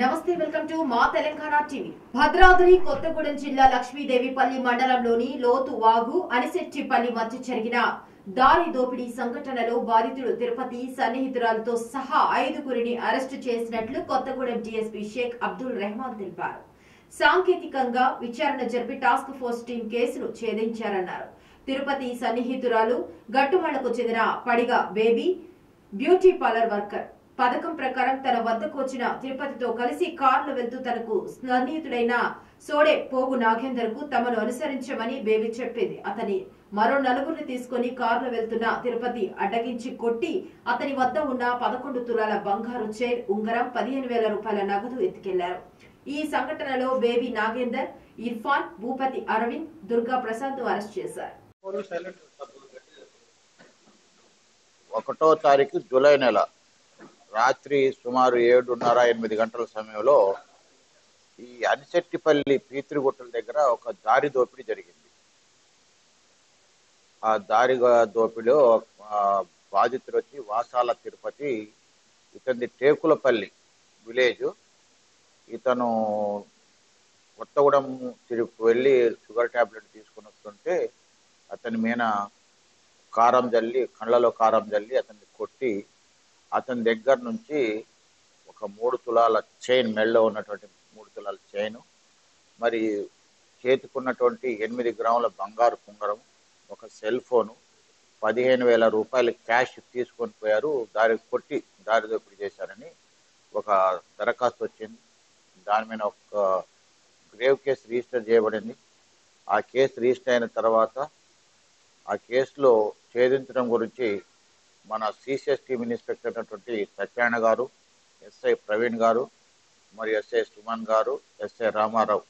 నమస్తే welcome to మా Telangana TV. Bhadradri Kothagudem జిల్లా లక్ష్మీదేవిపల్లి మండలంలోని లోతు వాగు అనిశెట్టిపల్లి మధ్య జరిగిన దారి దోపిడీ సంఘటనలో బాధితుడు తిరుపతి సన్నిహితురాలతో సహా ఐదుగురిని అరెస్టు చేసినట్లు కొత్తగూడెం డీఎస్పీ షేక్ అబ్దుల్ రెహమాన్ తెలిపారు. సాంకేతికంగా విచారణ జరిపి టాస్క్ ఫోర్స్ టీం కేసును ఛేదించారన్నారు. తిరుపతి సన్నిహితురాలు గట్టుమళ్ళకు చెందిన Padiga Baby beauty parlour worker పథకం ప్రకారం తన వద్దకు వచ్చిన తిరుపతితో కలిసి కారులో వెళ్తూ తనకు సన్నిహితుడైన సోడే పోగు నాగేందర్కు తమను అనుసరించమని బేబీ చెప్పింది. అతని మరో నలుగురిని తీసుకుని కారులో వెళ్తున్న తిరుపతి అడ్డగించి కొట్టి అతని వద్ద ఉన్న పదకొండు తులాల బంగారు చైర్ ఉంగరం పదిహేను వేల రూపాయల నగదు ఎత్తుకెళ్ళారు. ఈ సంఘటనలో బేబీ నాగేందర్ ఇర్ఫాన్ భూపతి అరవింద్ దుర్గా ప్రసాద్ అరెస్ట్ చేశారు. ఒకటో తారీఖు జూలై నెల. రాత్రి సుమారు ఏడున్నర ఎనిమిది గంటల సమయంలో ఈ అనిశెట్టిపల్లి పీతిరిగుట్టల దగ్గర ఒక దారి దోపిడీ జరిగింది. ఆ దారి దోపిడిలో బాధితులు వచ్చి వాసాల తిరుపతి ఇతని టేకులపల్లి విలేజ్. ఇతను కొత్తగూడెం తిరుగు వెళ్ళి షుగర్ ట్యాబ్లెట్ తీసుకుని వస్తుంటే అతని మీద కారం జల్లి కళ్ళలో కారం జల్లి అతన్ని కొట్టి అతని దగ్గర నుంచి ఒక మూడు తులాల చైన్ మెడలో ఉన్నటువంటి మూడు తులాల చైన్ మరి చేతికున్నటువంటి ఎనిమిది గ్రాముల బంగారు కుంగరం ఒక సెల్ ఫోను పదిహేను వేల రూపాయలు క్యాష్ తీసుకొని పోయారు దారి కొట్టి దారి దోపిడీ చేశారని ఒక దరఖాస్తు వచ్చింది. దాని మీద ఒక గ్రేవ్ కేసు రిజిస్టర్ చేయబడింది. ఆ కేసు రిజిస్టర్ అయిన తర్వాత ఆ కేసులో ఛేదించడం గురించి మన సిసిఎస్ టీమ్ ఇన్స్పెక్టర్ అయినటువంటి సత్యనారాయణ గారు ఎస్ఐ ప్రవీణ్ గారు మరియు ఎస్ఐ సుమన్ గారు ఎస్ఐ రామారావు